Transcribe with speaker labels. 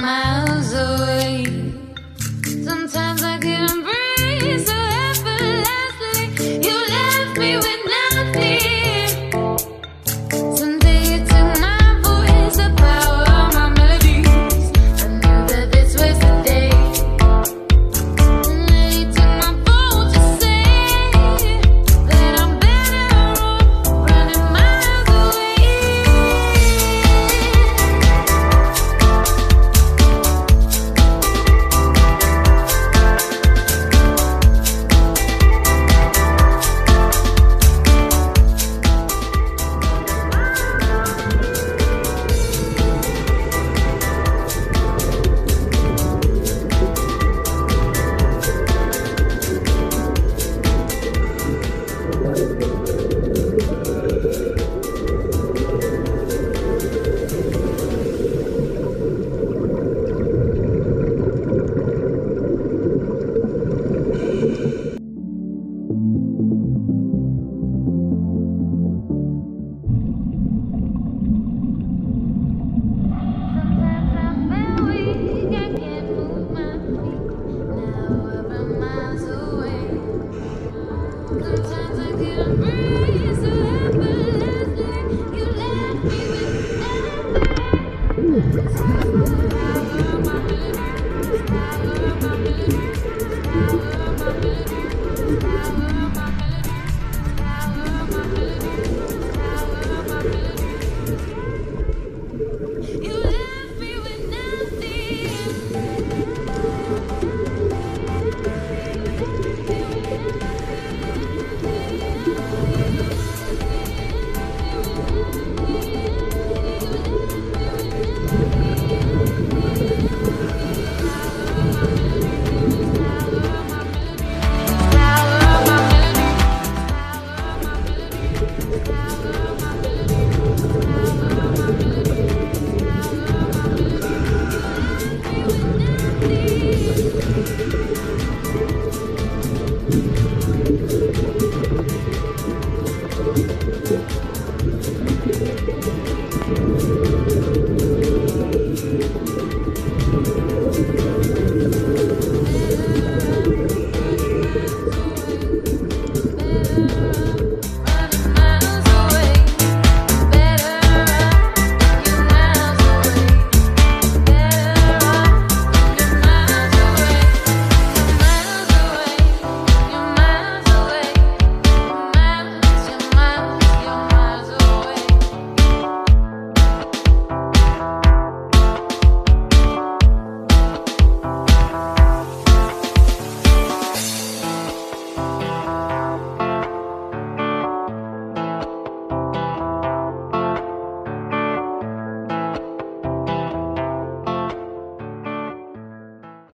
Speaker 1: miles away. Sometimes I can't breathe so effortlessly. You left me with. Sometimes I can't breathe.